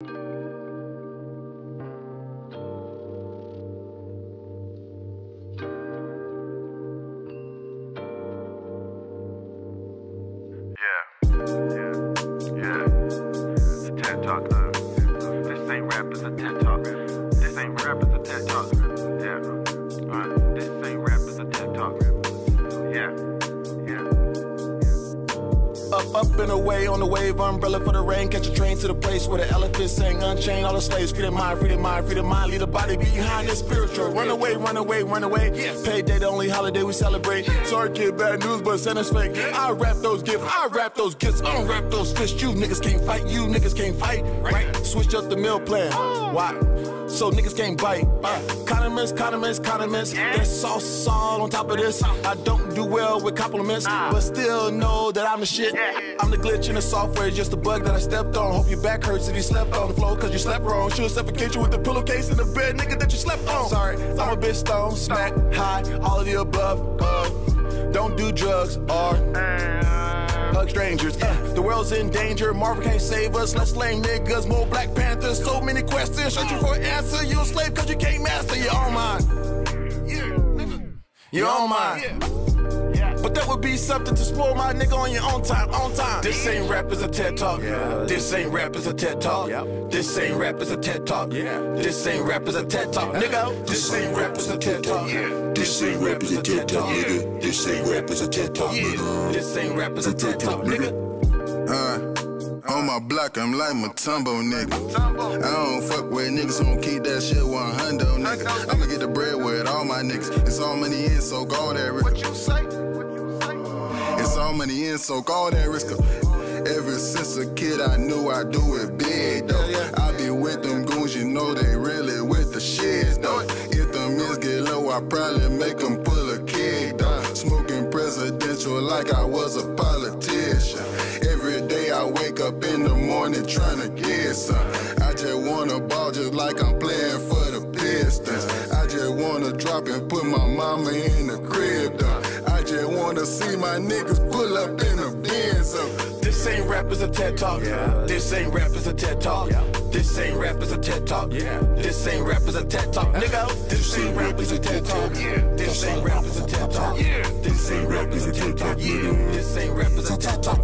Yeah, yeah, yeah. It's a TED Talk. Uh, this ain't rap, it's a TED Talk. Up away on the wave, umbrella for the rain. Catch a train to the place where the elephants sing. Unchain all the slaves, free their mind, free their mind, free mind. Leave the body behind, it's spiritual. Run away, run away, run away. Payday, the only holiday we celebrate. Sorry, kid, bad news, but Santa's fake. I wrap those gifts, I wrap those gifts, unwrap those fists. You niggas can't fight, you niggas can't fight. Right? Switch up the meal plan. Oh. Why? So niggas can't bite. Uh, condiments, condiments, condiments. There's sauce all on top of this. I don't do well with compliments, but still know that I'm the shit. I'm the glitch in the software, just a bug that I stepped on. Hope your back hurts if you slept on the floor, cause you slept wrong. Should suffocate you with the pillowcase in the bed, nigga, that you slept on. Sorry, I'm a bitch stone, smack, high, all of the above. Uh, don't do drugs or hug strangers. Uh, the world's in danger. Marvel can't save us. Less lame niggas, more Black. Searching for an answer. You a slave cause you can't master your own mind. Your own mind. But that would be something to spoil my nigga on your own time, on time. This ain't rap, is a TED Talk. Yeah. This ain't rap, is a TED Talk. This ain't rap, is a TED Talk. This ain't rap, is a TED Talk. Nigga, this ain't rap, is a TED Talk. This ain't rap, is a TED Talk. Nigga, this ain't rap, is a TED Talk. Nigga, this ain't rap, is a TED Talk. Nigga. My block, I'm like Mutombo, nigga. I don't fuck with niggas who don't keep that shit 100, nigga. I'ma get the bread with all my niggas. It's all money in, so go that risk. It's all money in, so go that risk. Ever since a kid, I knew I do it big, though. I be with them goons, you know they really with the shit, though. If the ends get low, I probably make them presidential like I was a politician. Every day I wake up in the morning trying to get some. I just wanna ball just like I'm playing for the Pistons. I just wanna drop and put my mama in the crib, though. I just wanna see my niggas pull up in the Benz. This ain't rap, is a TED Talk. This ain't rap, is a TED Talk. This ain't rap, is a TED Talk. This ain't rap, is a TED Talk. Nigga, this ain't rap, is a TED Talk. This ain't rap, it's a TikTok. Yeah, this ain't rap, it's a TikTok.